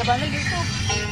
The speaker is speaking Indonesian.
Matur gitu. suwun.